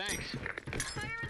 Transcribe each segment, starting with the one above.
Thanks.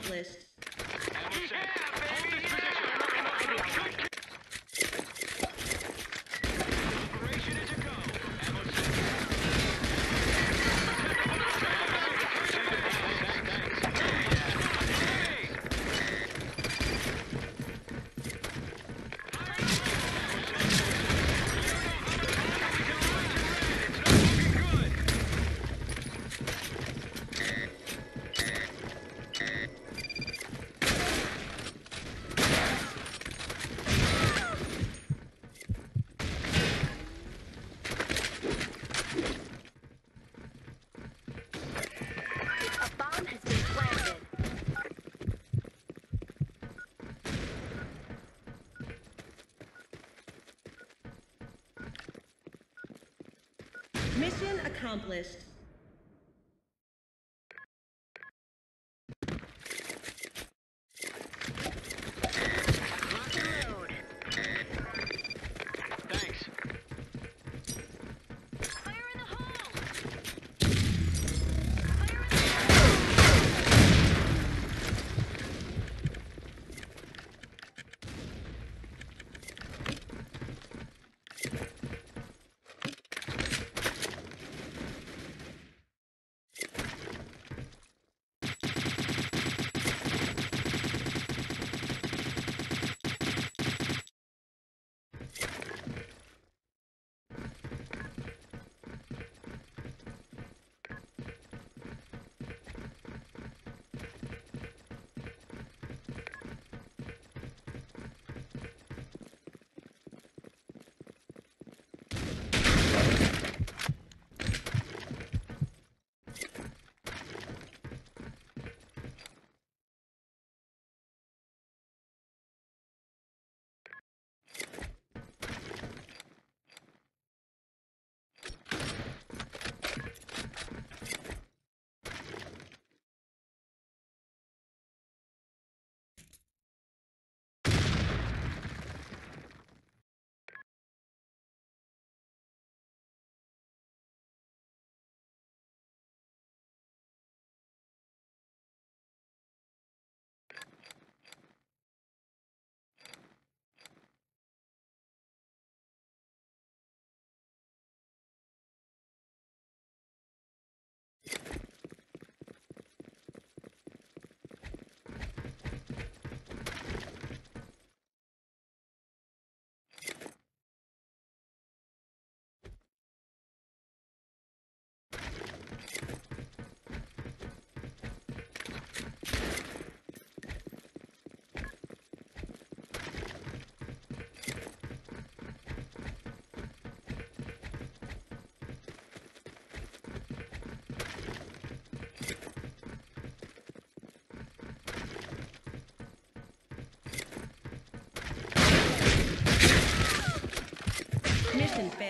accomplished. Accomplished.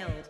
Failed.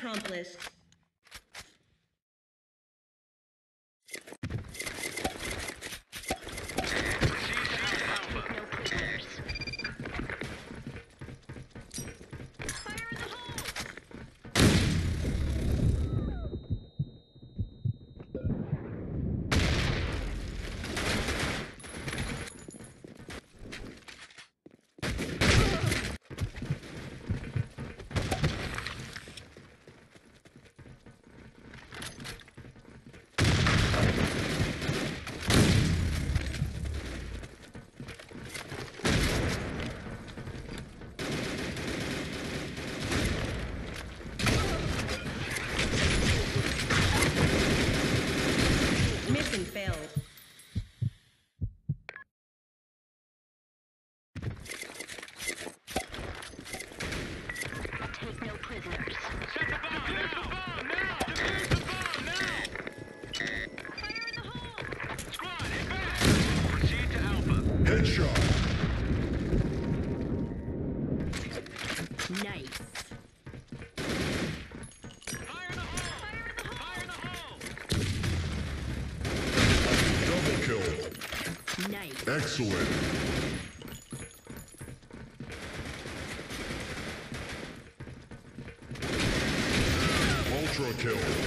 accomplished. Excellent. Ultra kill.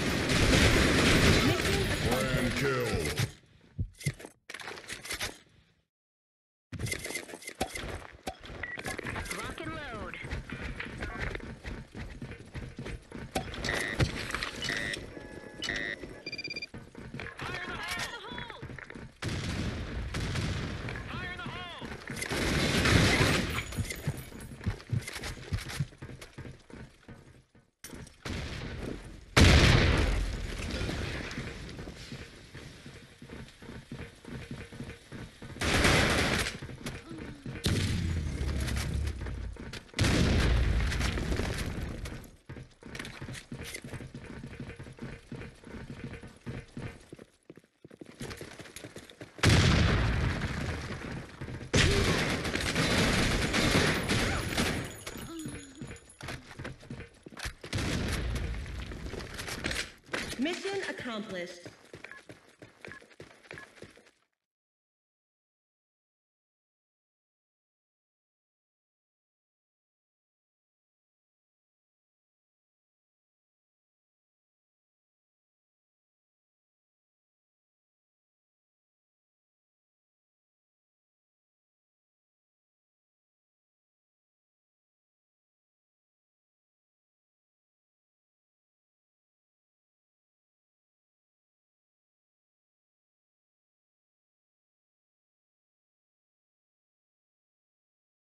Accomplished.